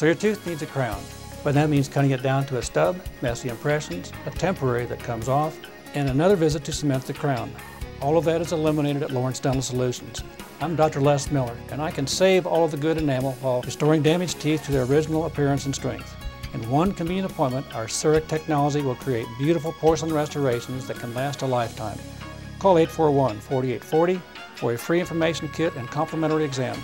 So your tooth needs a crown, but that means cutting it down to a stub, messy impressions, a temporary that comes off, and another visit to cement the crown. All of that is eliminated at Lawrence Dental Solutions. I'm Dr. Les Miller, and I can save all of the good enamel while restoring damaged teeth to their original appearance and strength. In one convenient appointment, our CEREC technology will create beautiful porcelain restorations that can last a lifetime. Call 841-4840 for a free information kit and complimentary exam.